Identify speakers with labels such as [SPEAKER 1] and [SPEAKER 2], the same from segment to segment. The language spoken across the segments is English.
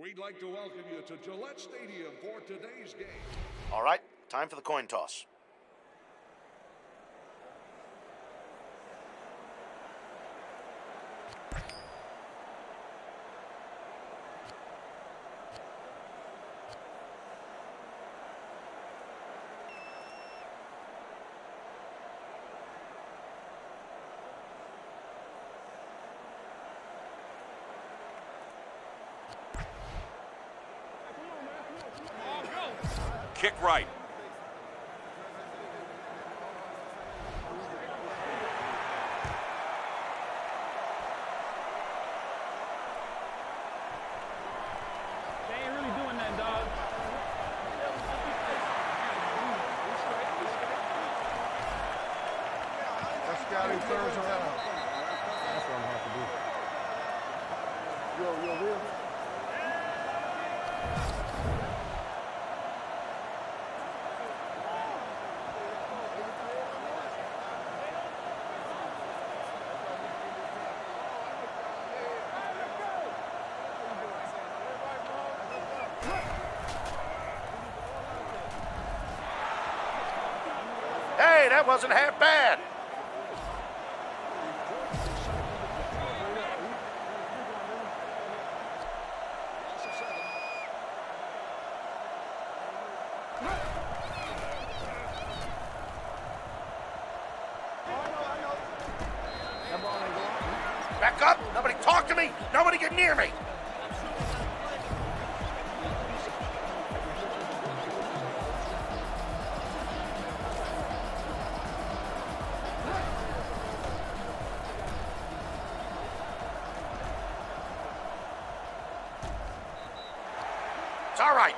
[SPEAKER 1] We'd like to welcome you to Gillette Stadium for today's game.
[SPEAKER 2] All right, time for the coin toss.
[SPEAKER 3] Kick right.
[SPEAKER 4] They ain't really doing that, dog.
[SPEAKER 5] Let's scouting turns around. That's what I'm gonna have to do. Yo, yo, Will.
[SPEAKER 2] Hey, that wasn't half bad.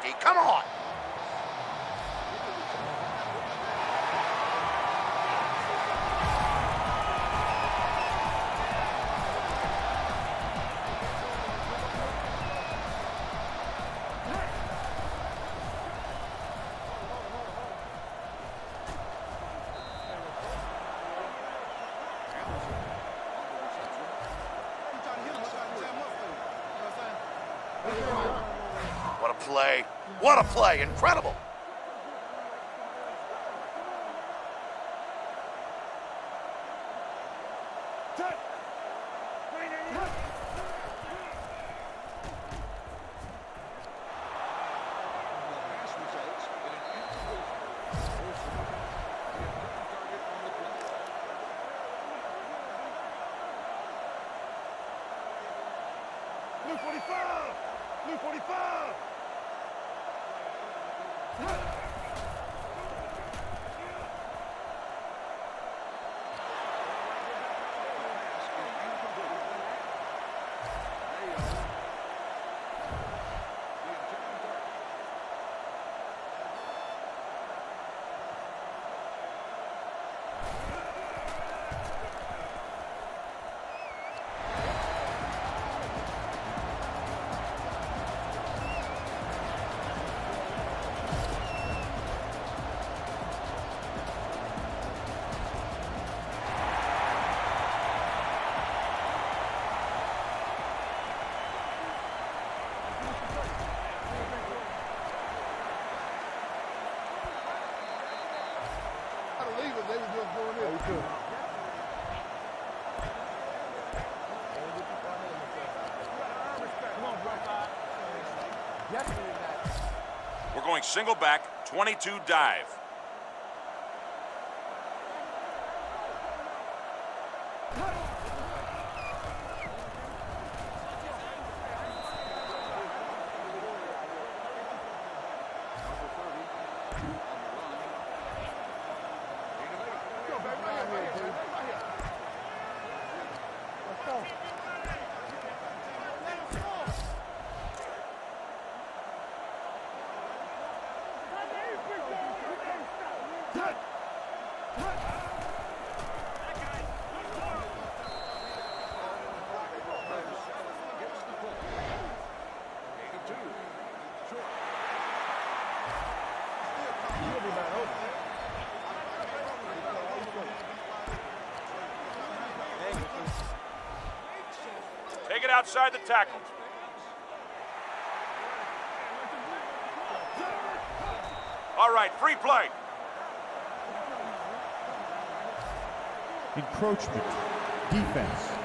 [SPEAKER 2] D. Come on. What a play. Incredible.
[SPEAKER 5] We're
[SPEAKER 3] going single back, 22 dive. outside the tackle. All right, free play.
[SPEAKER 6] Encroachment, defense.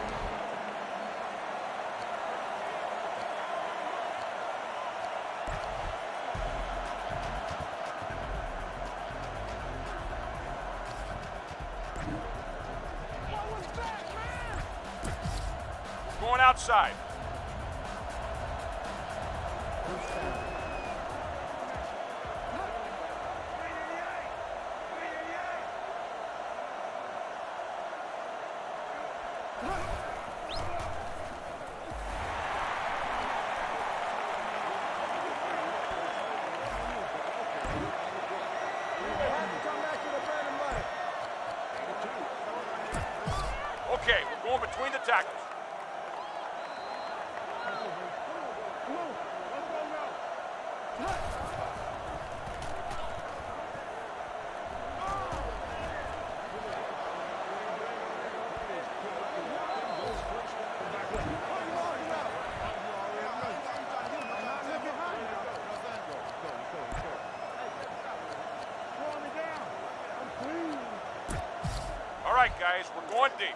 [SPEAKER 3] Right, guys, we're going deep.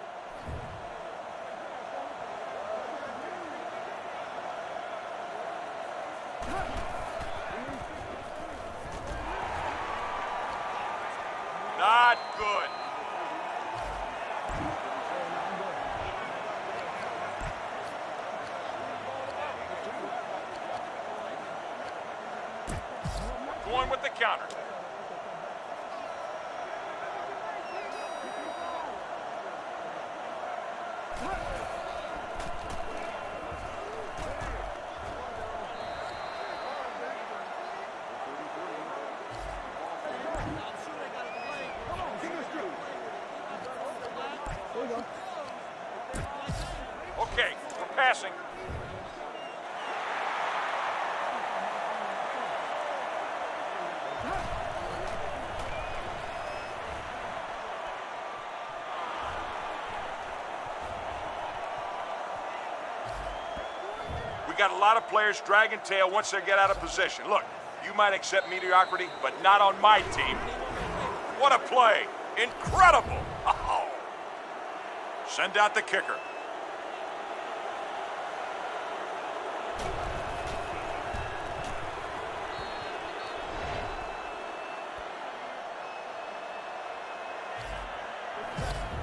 [SPEAKER 3] Not good. Going with the counter. Okay, we're passing. We got a lot of players dragging tail once they get out of position. Look, you might accept mediocrity, but not on my team. What a play! Incredible! Send out the kicker.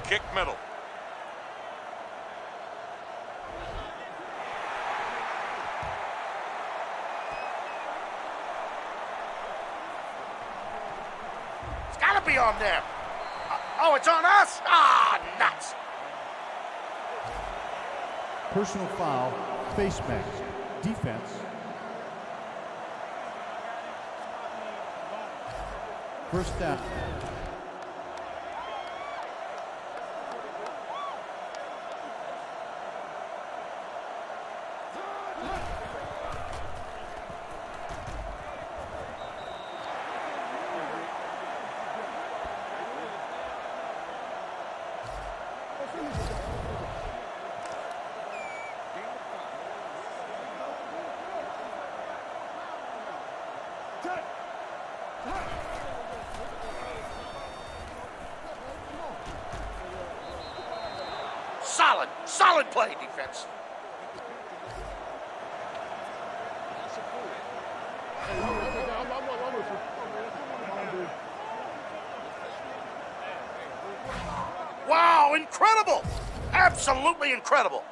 [SPEAKER 3] Kick middle.
[SPEAKER 2] It's gotta be on them. Uh, oh, it's on us? Ah, nuts.
[SPEAKER 6] Personal foul. Face mask. Defense. First down.
[SPEAKER 2] Solid, solid play, defense. Wow, incredible! Absolutely incredible.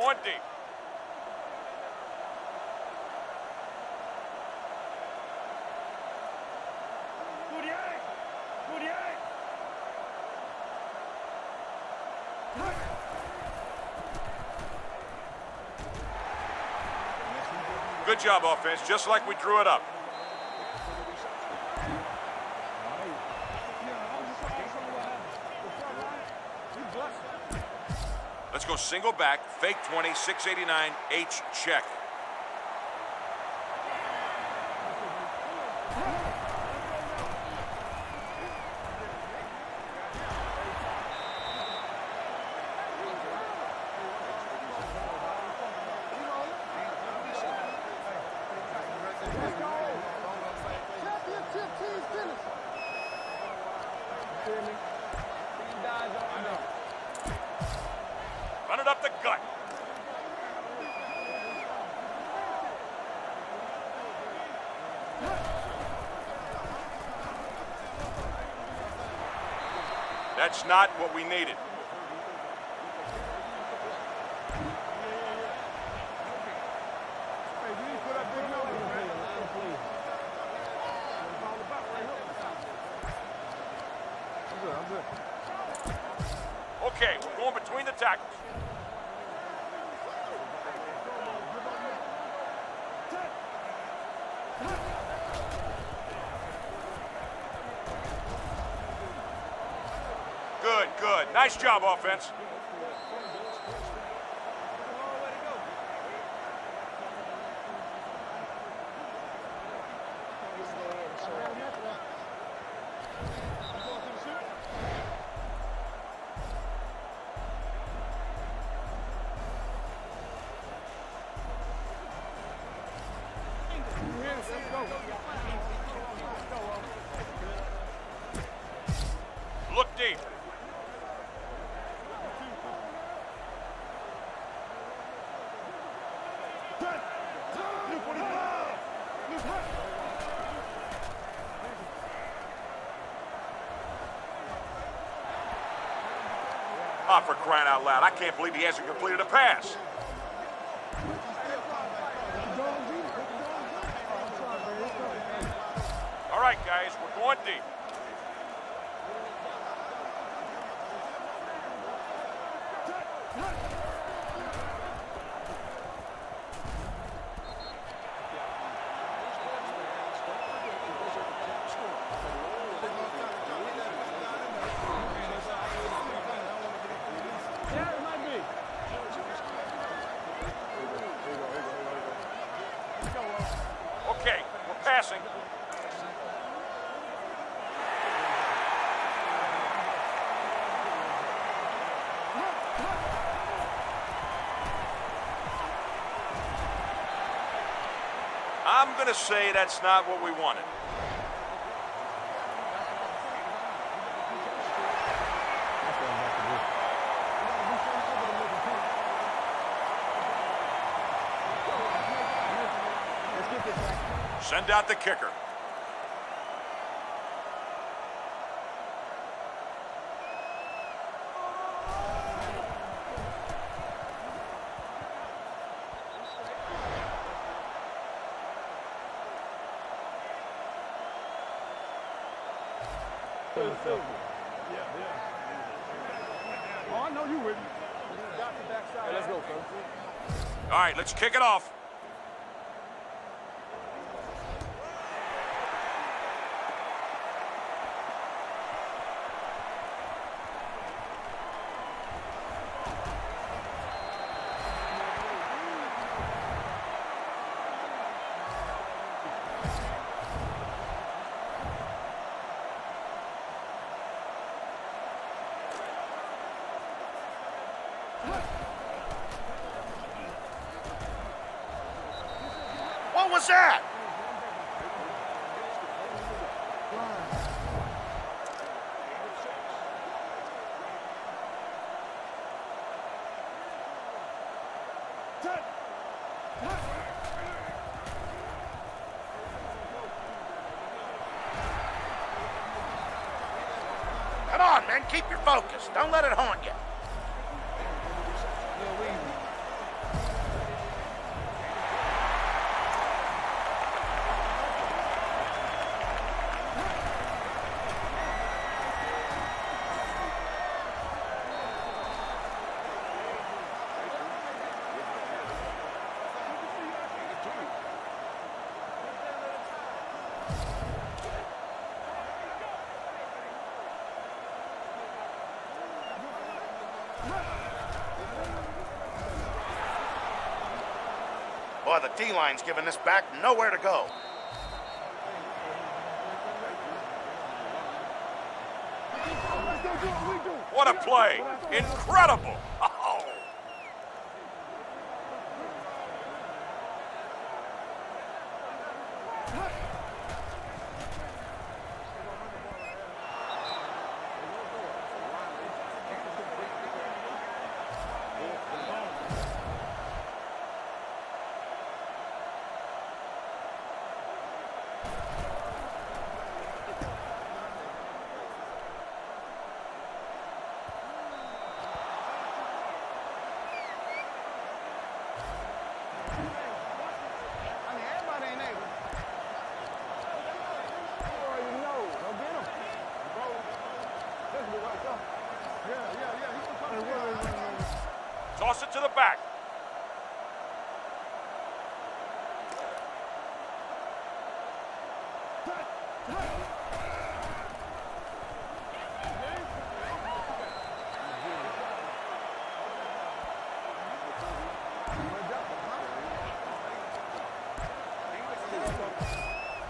[SPEAKER 3] 20. Good job, offense, just like we drew it up. Single back, fake 20, 689, H check. Not what we needed. Job, offense. Crying out loud. I can't believe he hasn't completed a pass. All right, guys, we're going deep.
[SPEAKER 4] Yeah, it might be.
[SPEAKER 3] Okay, we're passing. Say that's not what we wanted. Send out the kicker.
[SPEAKER 4] Oh, I know you with me.
[SPEAKER 5] let's go, folks.
[SPEAKER 3] All right, let's kick it off.
[SPEAKER 2] What was that? Come on, man. Keep your focus. Don't let it haunt you. D-line's giving this back nowhere to go.
[SPEAKER 3] What a play! Incredible! Oh.
[SPEAKER 4] I mean, everybody ain't able. You already know. Go get him. Bro, this is right there. Yeah, yeah, yeah. He can come and
[SPEAKER 3] Toss it to the back.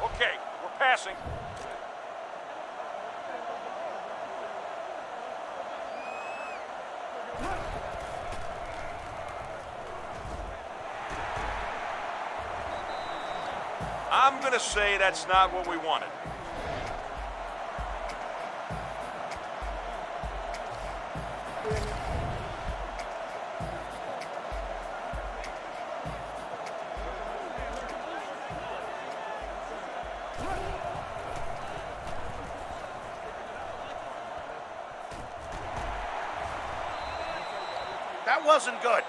[SPEAKER 3] Okay, we're passing. I'm going to say that's not what we wanted.
[SPEAKER 2] That wasn't good.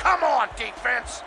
[SPEAKER 2] Come on, defense.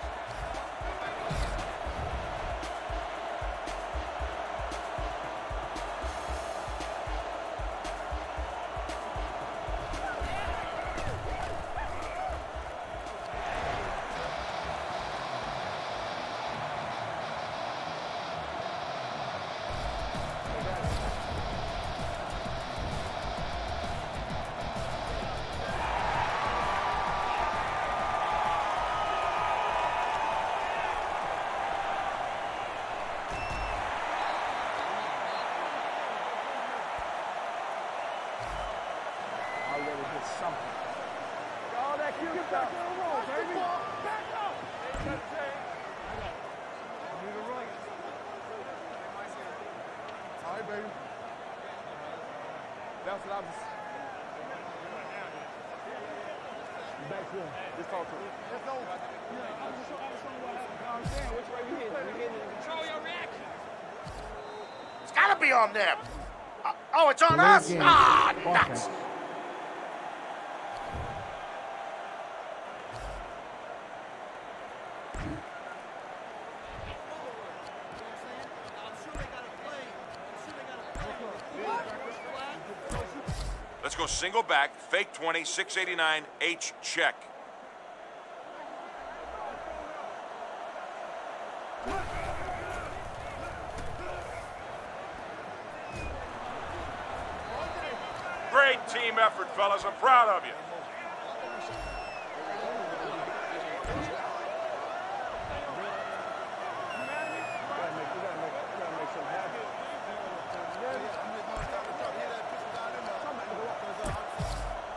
[SPEAKER 2] On them. Uh, oh, it's on
[SPEAKER 6] Delay
[SPEAKER 2] us?
[SPEAKER 6] game.
[SPEAKER 2] Ah,
[SPEAKER 6] Offense.
[SPEAKER 2] nuts.
[SPEAKER 3] Let's go single back, fake 20, 689, H check. Great team effort, fellas. I'm proud of you.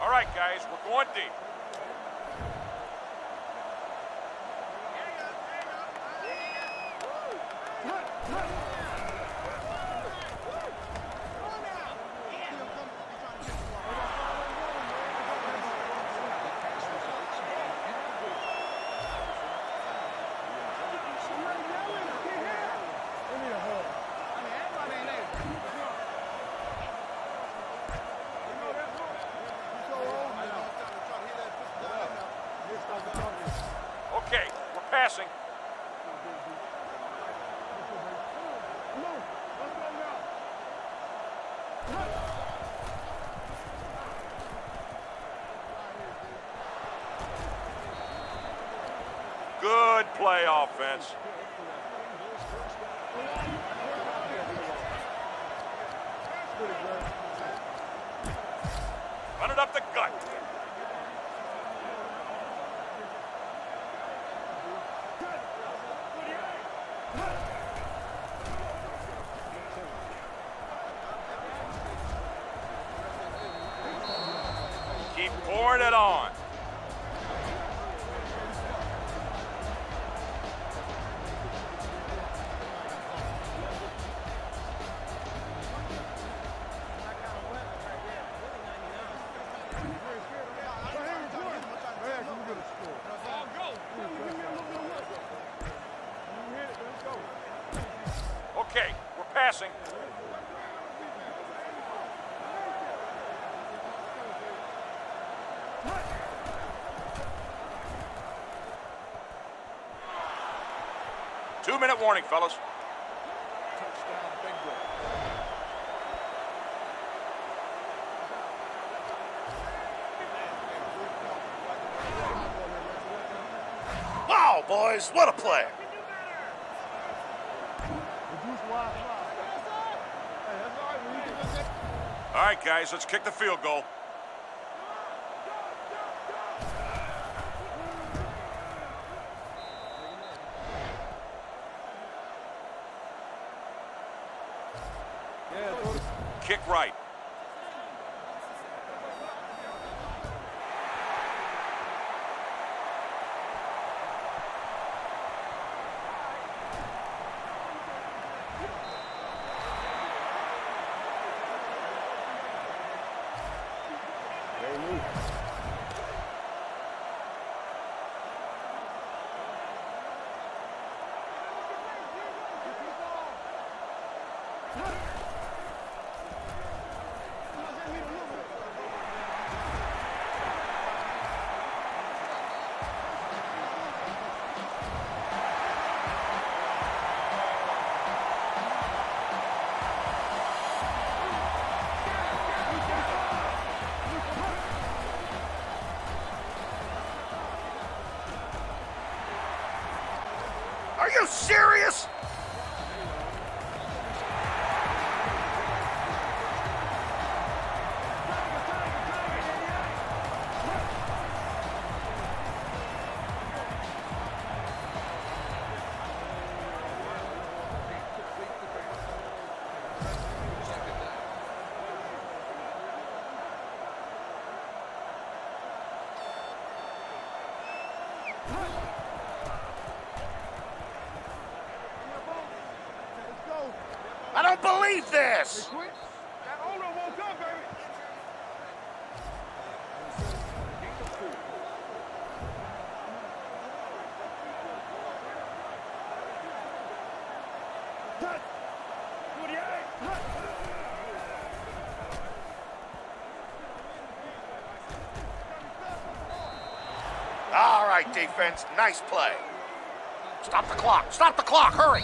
[SPEAKER 3] All right, guys, we're going deep. Okay, we're passing. Good Two minute warning, fellas.
[SPEAKER 2] Wow, boys, what a play.
[SPEAKER 3] All right, guys, let's kick the field goal.
[SPEAKER 2] Don't believe this. All right, defense, nice play. Stop the clock. Stop the clock. Hurry.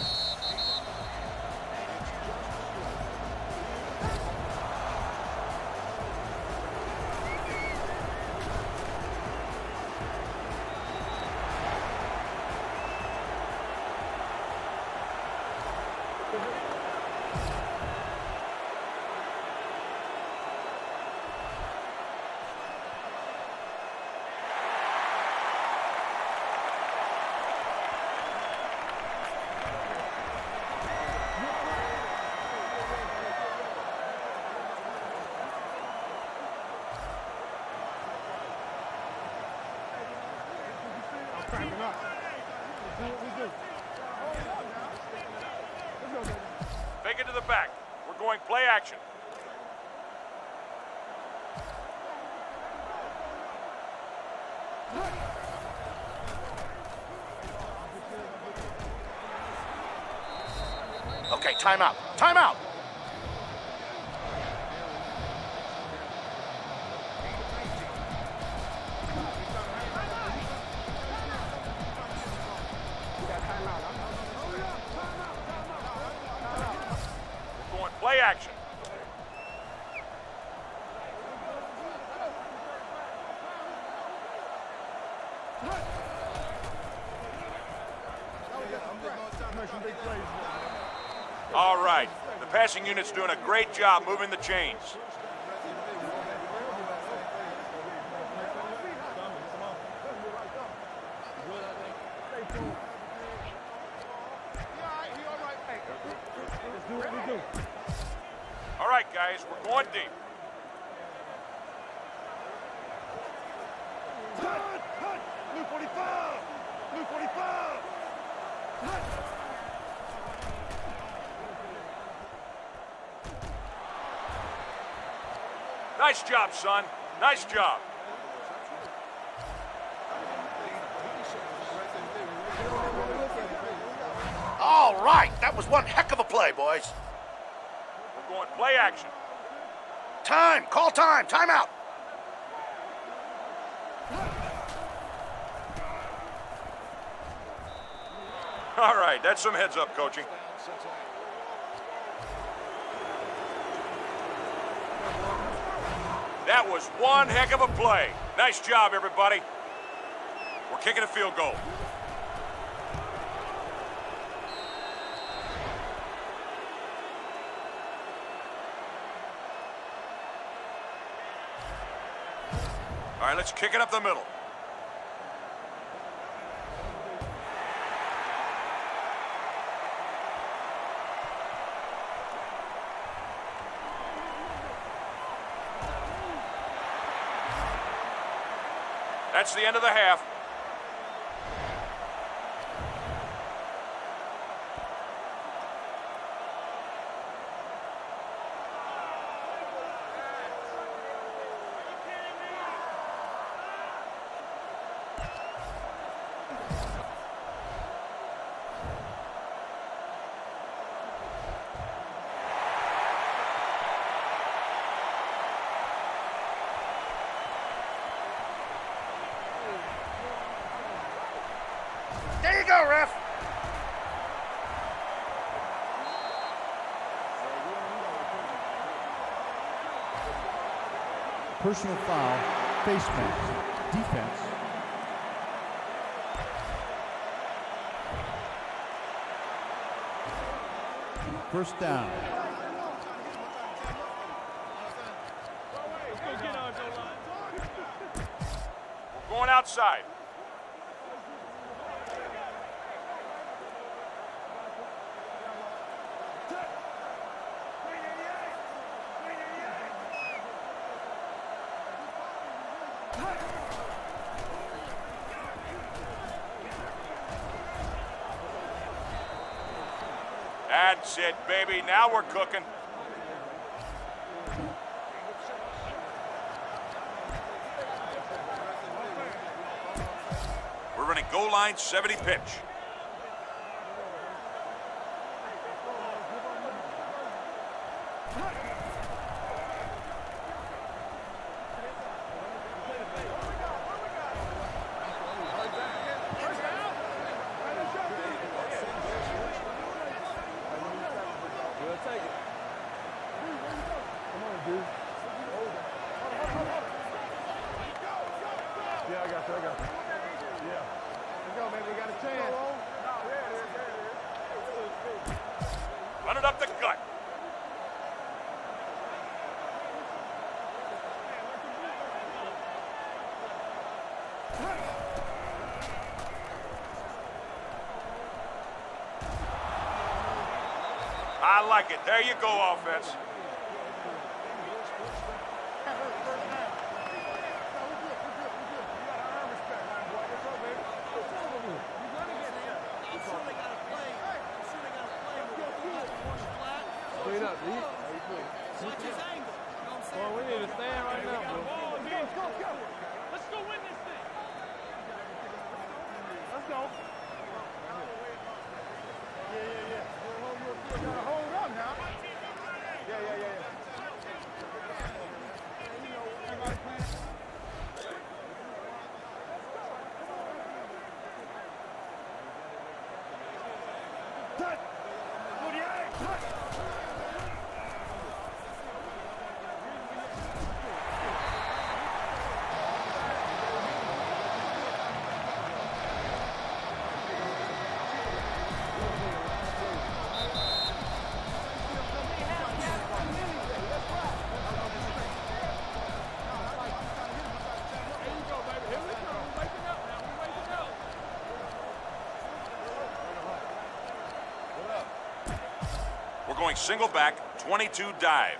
[SPEAKER 3] All right. The passing unit's doing a great job moving the chains. All right, guys, we're going deep.
[SPEAKER 4] Blue 45! Blue 45!
[SPEAKER 3] Nice job, son. Nice job.
[SPEAKER 2] All right, that was one heck of a play, boys.
[SPEAKER 3] We're going play action.
[SPEAKER 2] Time, call time, time out.
[SPEAKER 3] All right, that's some heads up coaching. That was one heck of a play. Nice job, everybody. We're kicking a field goal. All right, let's kick it up the middle. That's the end of the half.
[SPEAKER 6] Personal foul, face mask, defense. First down.
[SPEAKER 3] Going outside. That's it, baby. Now we're cooking. We're running goal line 70 pitch.
[SPEAKER 4] We'll take it. Come on, dude. Yeah, I got you. I got you. Yeah. Let's go, baby. We got a chance.
[SPEAKER 3] Run it up the gut. I like it. There you go, offense. Going single back, 22 dive.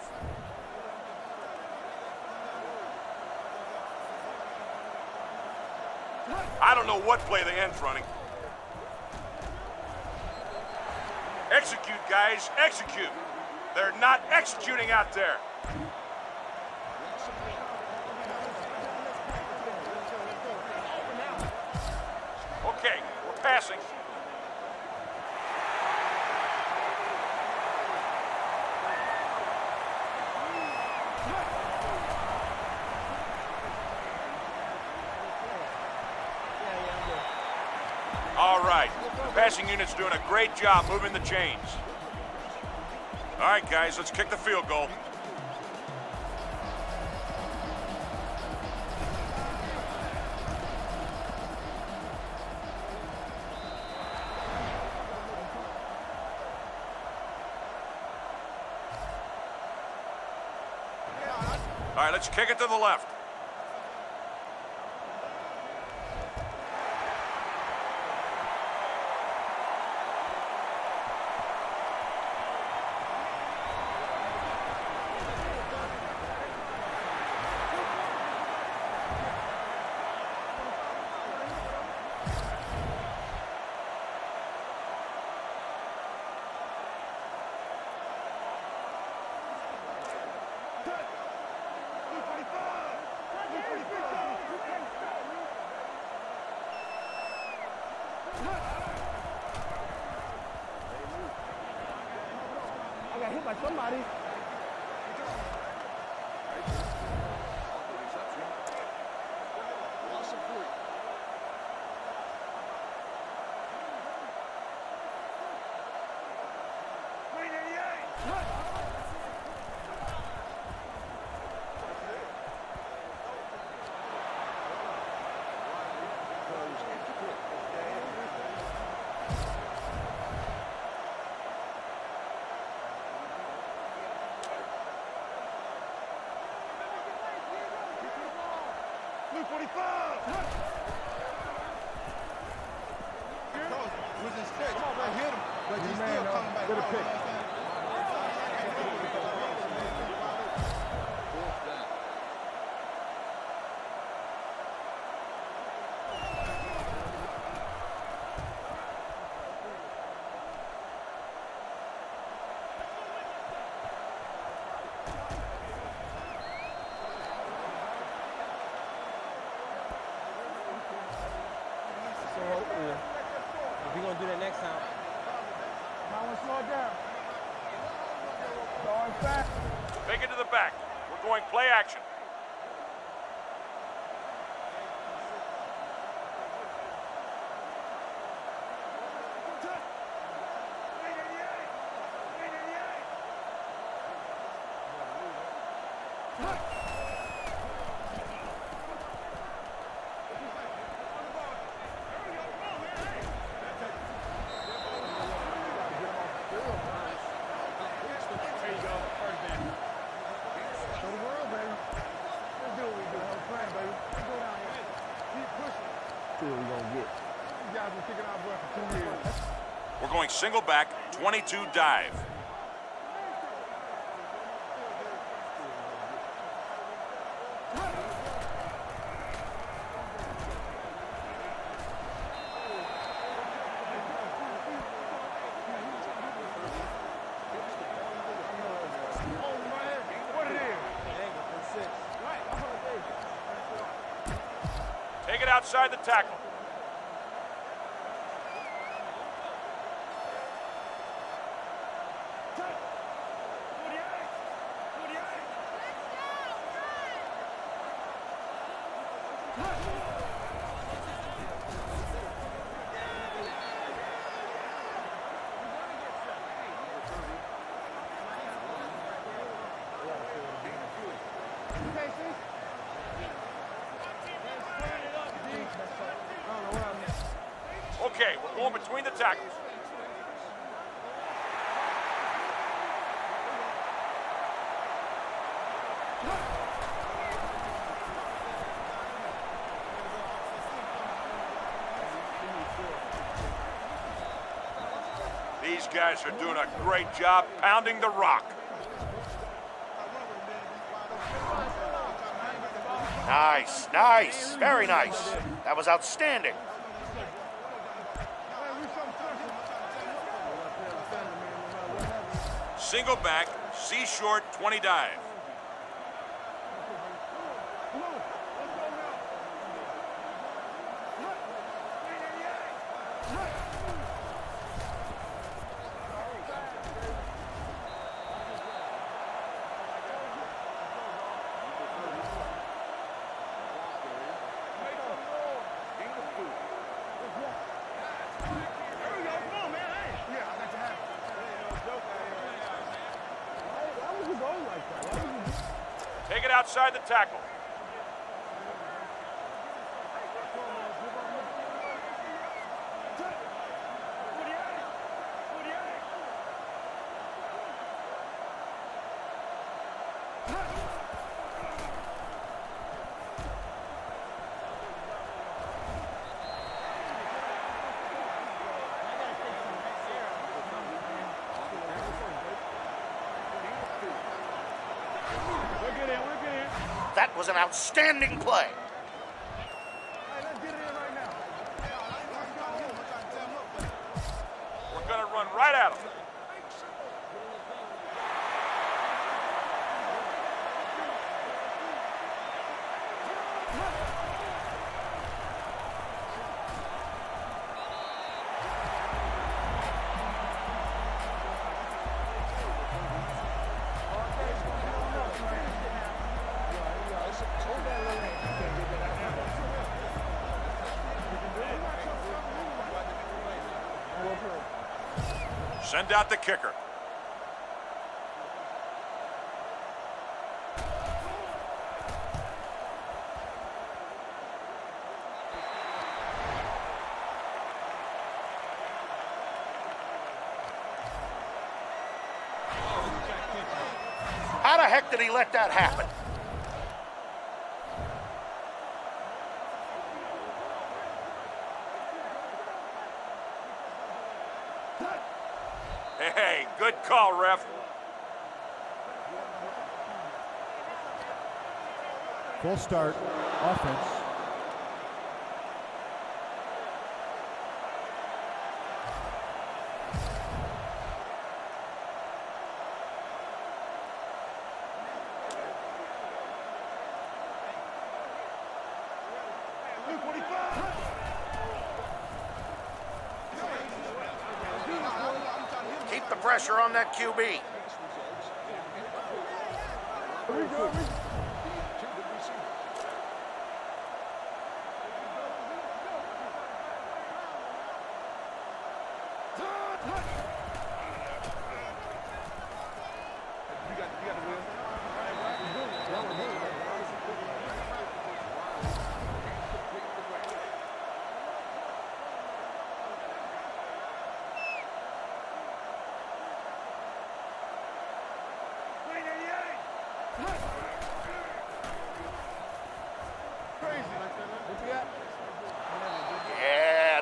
[SPEAKER 3] I don't know what play the end's running. Execute, guys, execute. They're not executing out there. Okay, we're passing. All right. The passing unit's doing a great job moving the chains. All right, guys, let's kick the field goal. All right, let's kick it to the left.
[SPEAKER 4] I got hit by somebody.
[SPEAKER 5] Blue 45. Was in stretch. Hit him, but he's still coming back. going
[SPEAKER 3] single back, 22 dive. Take it outside the tackle. Going between the tackles. These guys are doing a great job pounding the rock.
[SPEAKER 2] Nice, nice, very nice. That was outstanding.
[SPEAKER 3] Single back, C short, 20 dive. Outside the tackle.
[SPEAKER 2] That was an outstanding play.
[SPEAKER 3] We're going to run right at them. Send out the kicker.
[SPEAKER 2] How the heck did he let that happen?
[SPEAKER 3] Hey, good call, ref.
[SPEAKER 6] False start. Offense.
[SPEAKER 2] Keep the pressure on that QB. Yeah,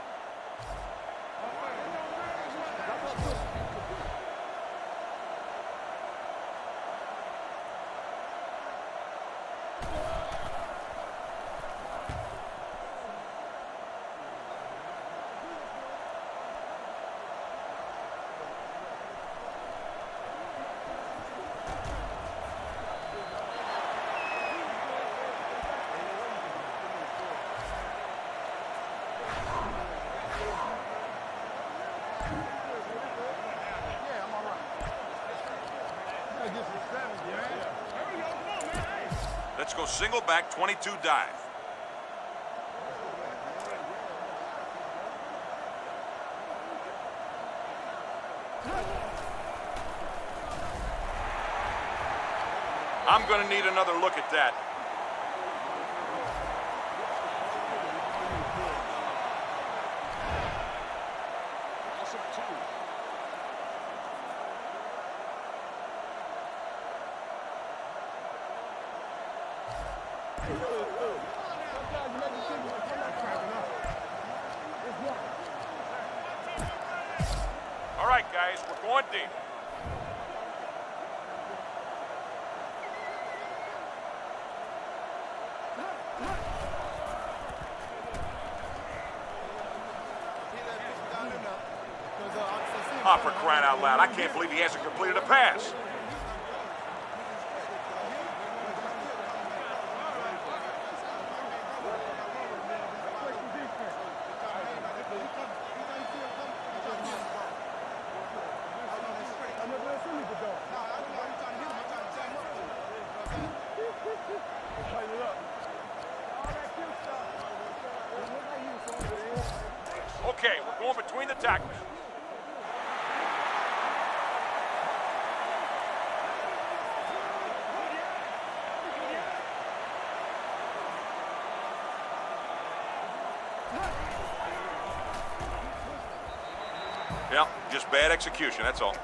[SPEAKER 3] Go back 22 dive. I'm going to need another look at that. All right, guys, we're going deep. Oh, for crying out loud. I can't believe he hasn't completed a pass. Okay, we're going between the tackles. Yep, just bad execution, that's all.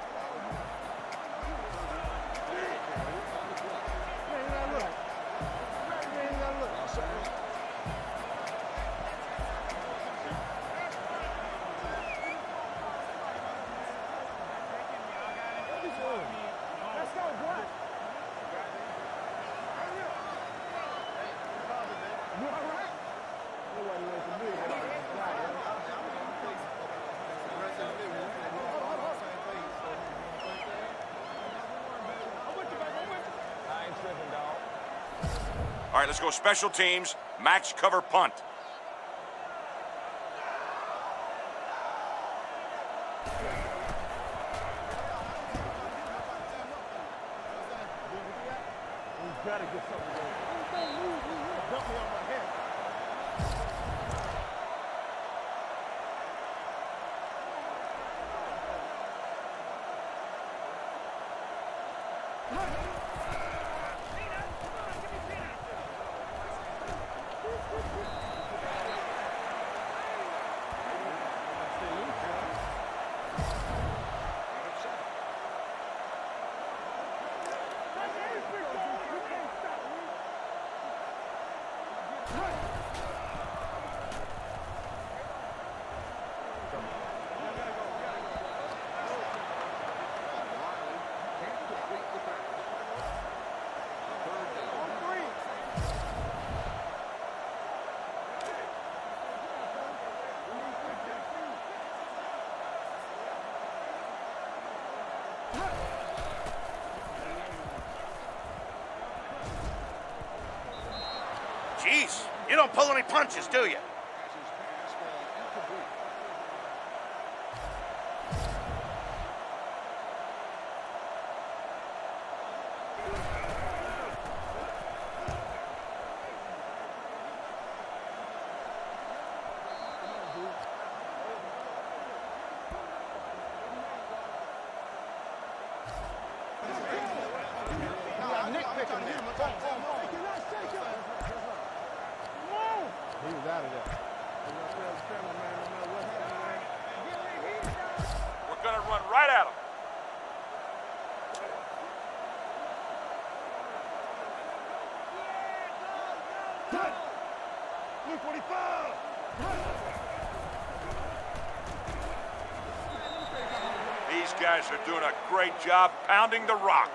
[SPEAKER 5] Let's go
[SPEAKER 3] special teams, max cover punt.
[SPEAKER 2] You don't pull any punches, do you?
[SPEAKER 5] He was out of there.
[SPEAKER 3] We're going to run right at him.
[SPEAKER 5] Blue 45!
[SPEAKER 3] These guys are doing a great job pounding the rock.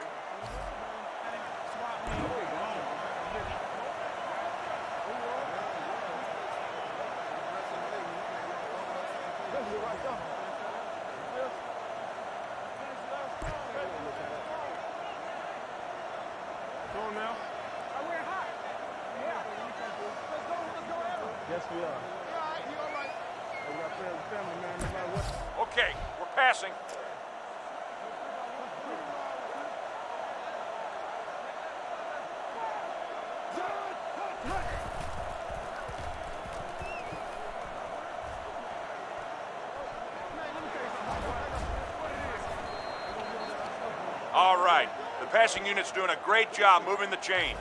[SPEAKER 5] Come on now. Yes, we are. We got family, family, man, no matter what.
[SPEAKER 3] Okay, we're passing. passing unit's doing a great job moving the chains.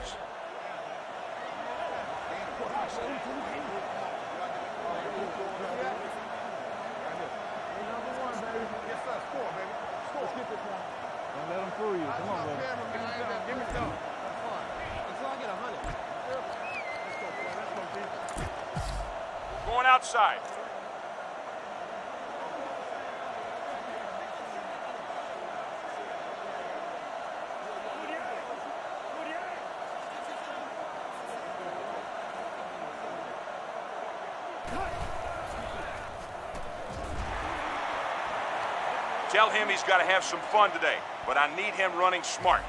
[SPEAKER 3] Miami's got to have some fun today, but I need him running smart.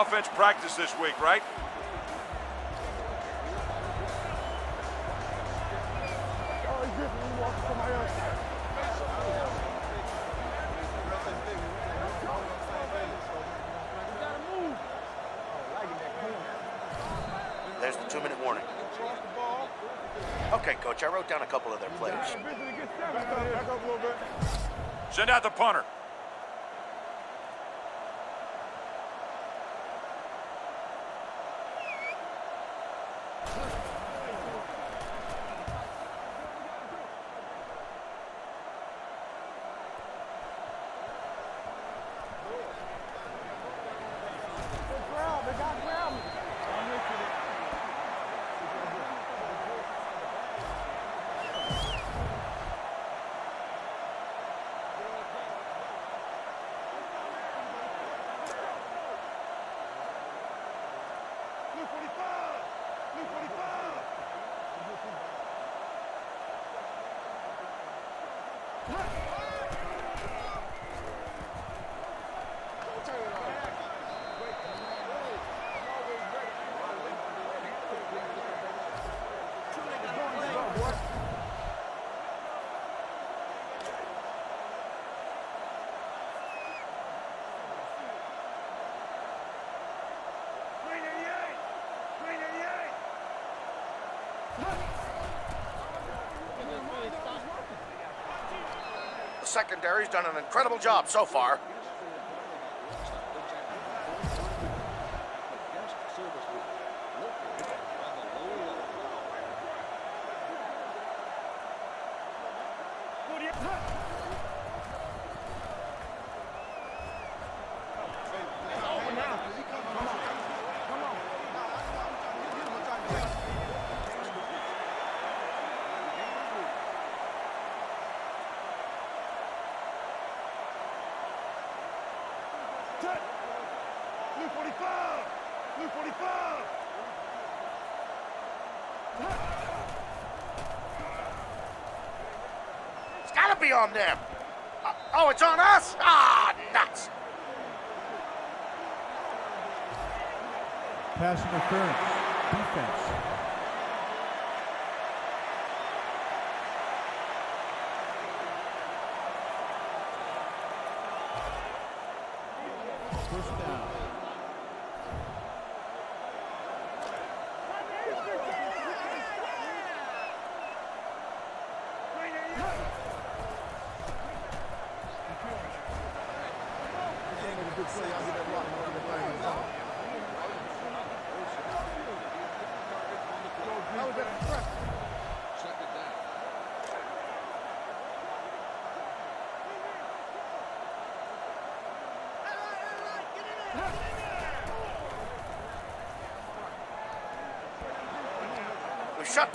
[SPEAKER 3] offense practice this week, right?
[SPEAKER 2] secondary's done an incredible job so far. on them. Uh, oh, it's on us? Ah, nuts!
[SPEAKER 6] Pass interference.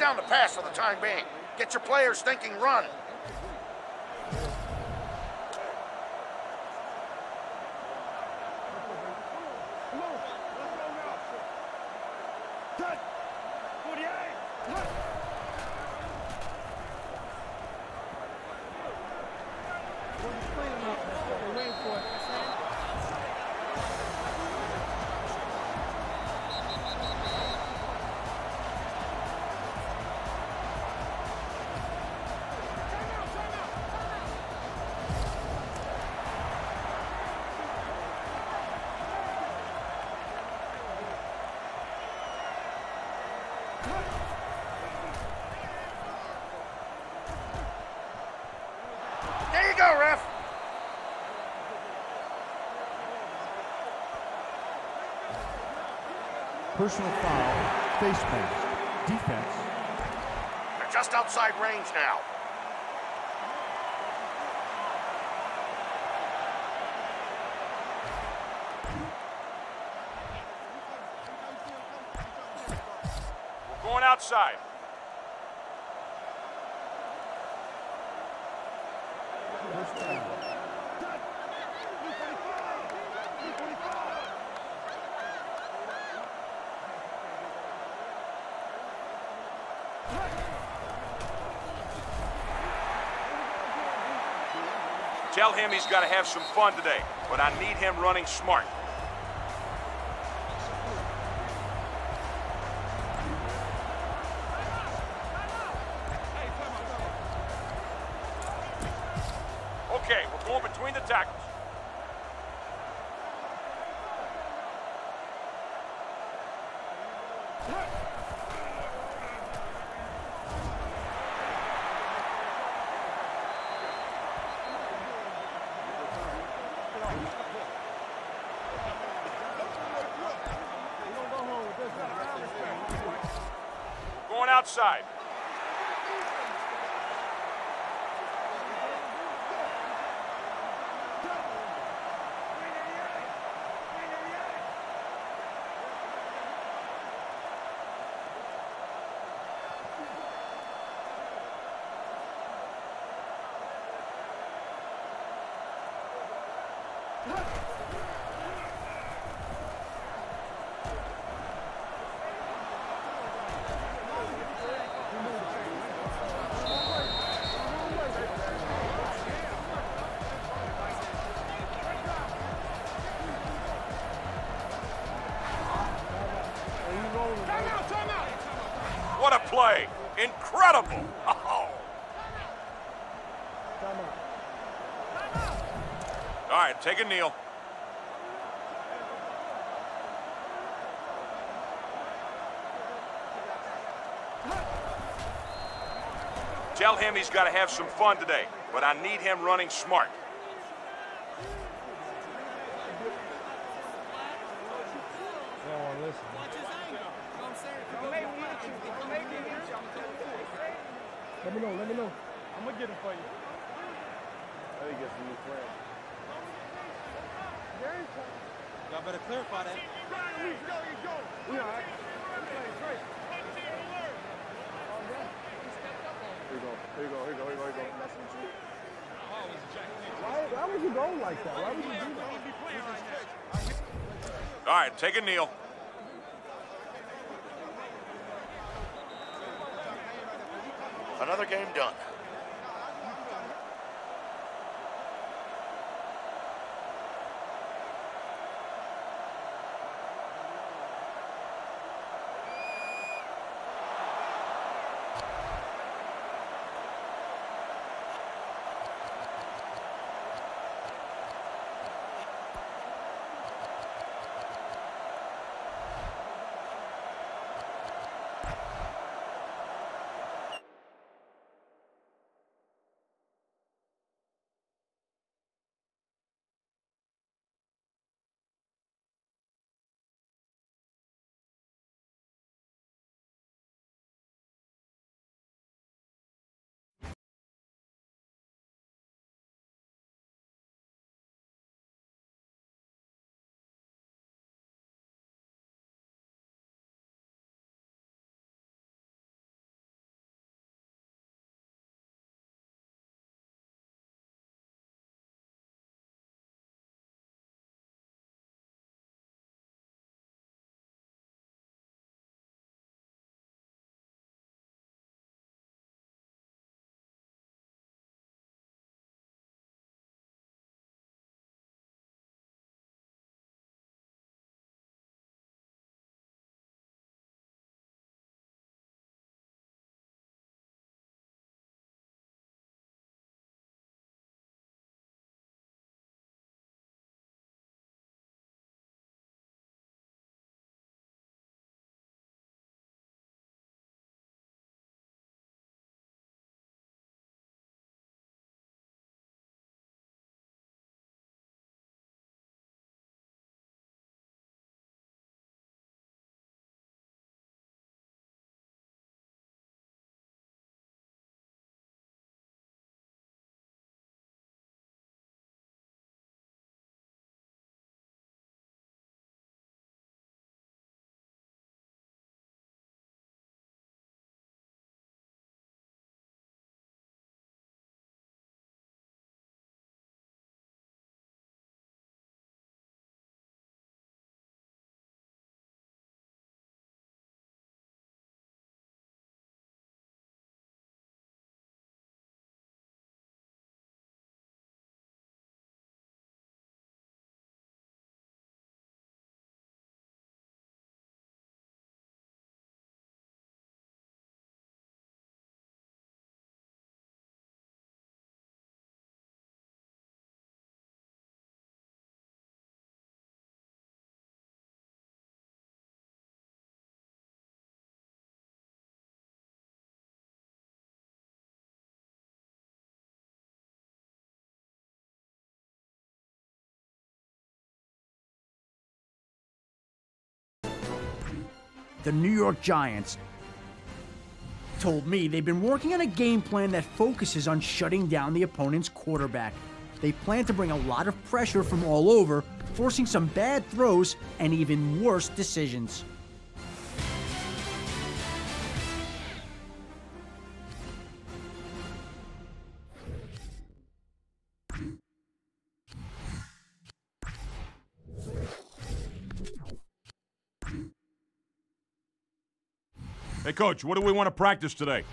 [SPEAKER 6] Down
[SPEAKER 2] the pass for the time being. Get your players thinking run.
[SPEAKER 6] Personal foul, face mask, defense,
[SPEAKER 2] They're just outside range now.
[SPEAKER 3] We're going outside.
[SPEAKER 6] first down.
[SPEAKER 3] Tell him he's got to have some fun today, but I need him running smart. Outside. Incredible! Oh. All right, take a kneel. Tell him he's got to have some fun today, but I need him running smart.
[SPEAKER 5] Let me know, let me know.
[SPEAKER 4] I'm gonna get him for you.
[SPEAKER 5] Let me get some new friends.
[SPEAKER 7] Y'all better clarify that.
[SPEAKER 5] We all right. Here you go, here you go, here you go, here you go, here you. Why, why would you go like that? Why would you do that?
[SPEAKER 3] All right, take a kneel.
[SPEAKER 2] Another game done.
[SPEAKER 8] The New York Giants told me they've been working on a game plan that focuses on shutting down the opponent's quarterback. They plan to bring a lot of pressure from all over, forcing some bad throws and even worse decisions.
[SPEAKER 3] Hey, coach, what do we want to practice today?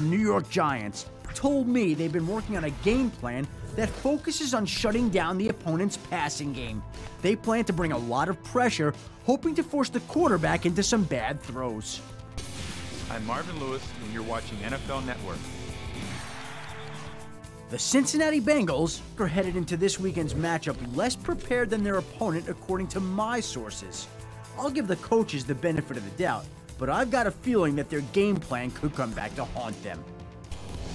[SPEAKER 8] The New York Giants told me they've been working on a game plan that focuses on shutting down the opponent's passing game. They plan to bring a lot of pressure, hoping to force the quarterback into some bad throws.
[SPEAKER 9] I'm Marvin Lewis, and you're watching NFL Network.
[SPEAKER 8] The Cincinnati Bengals are headed into this weekend's matchup less prepared than their opponent, according to my sources. I'll give the coaches the benefit of the doubt, but I've got a feeling that their game plan could come back to haunt them.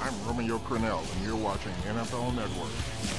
[SPEAKER 1] I'm Romeo Crennel, and you're watching NFL Network.